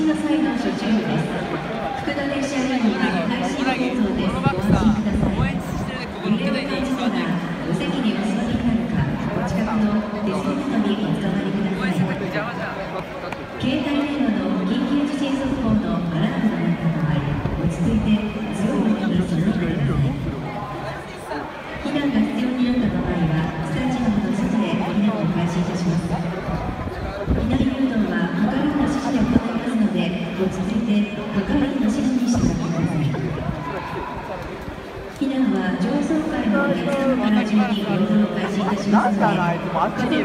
銀河祭の所中です。なんあいつもあっちに。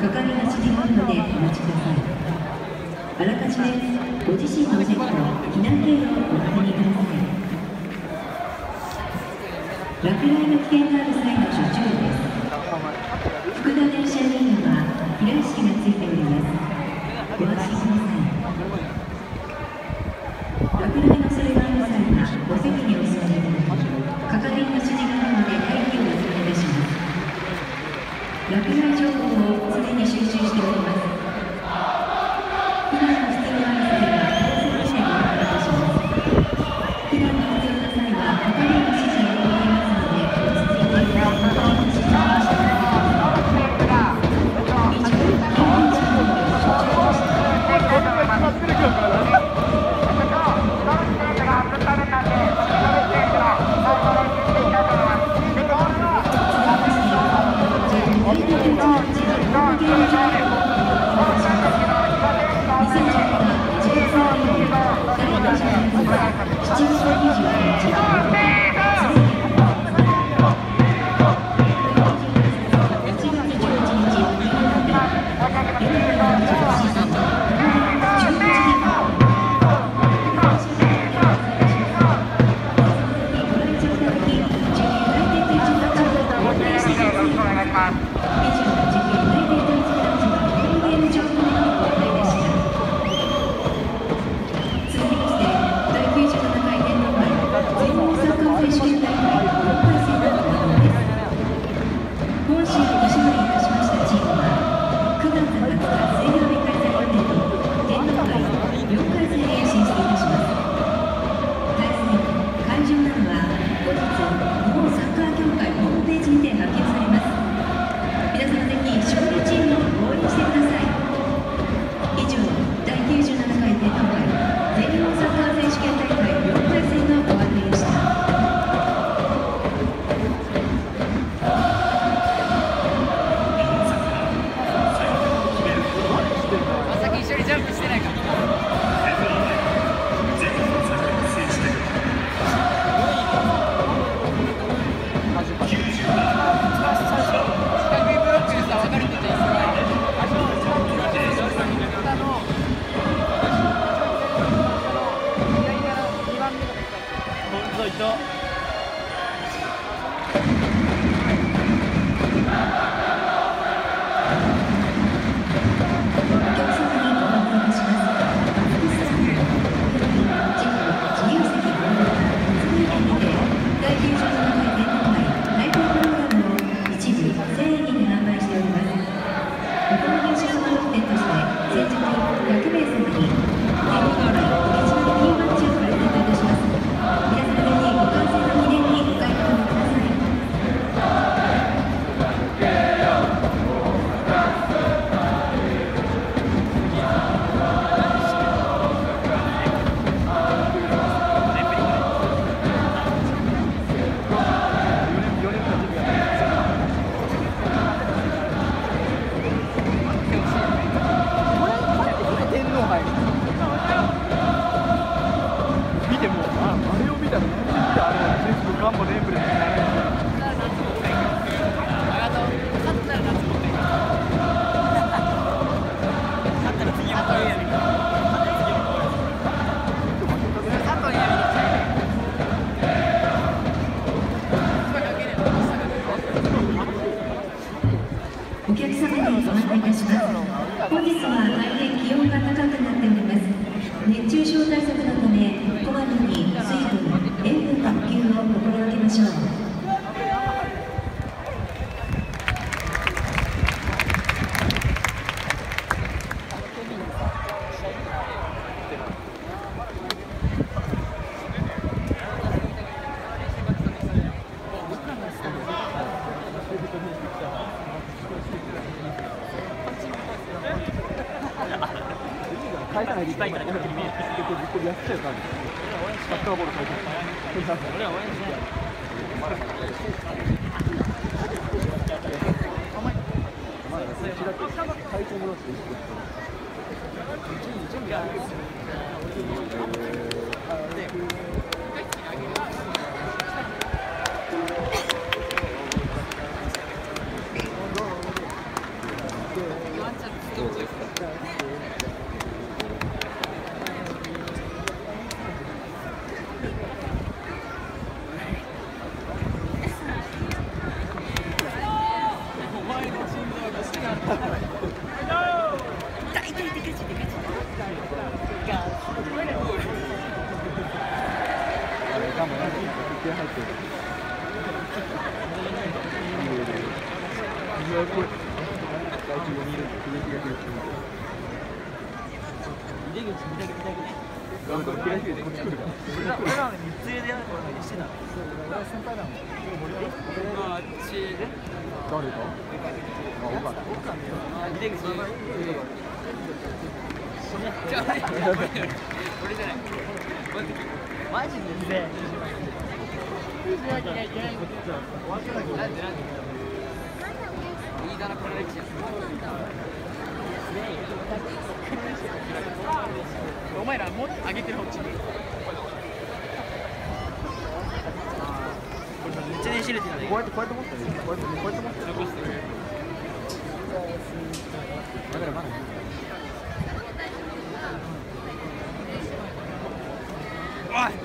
かかりでお待ちください。あらかじめご自身の席と避難経路をお確認ください。落雷の危険がある際の所長です。おやっちゃうから。サッカーボール返さない。俺は応援しないまだそれだけ体調戻してれかもな、気合入ってる。水はこれ、大中4人いるんで、刺激が来るっていう。井出口見たけ見たけ頑張って、東出こっち来るから。俺ら俺らの三つ上でやるこれしてた俺先輩だもん。あっちで誰かあ、岡田。僕はね井出口じゃあ俺じゃないマジでねなんでなんでからプロレスやお前らもっと上げてる方っちにめっちゃ練習れてるこうやってこうやって持ってるこうやってこっ持ってる残してるだからまだおい。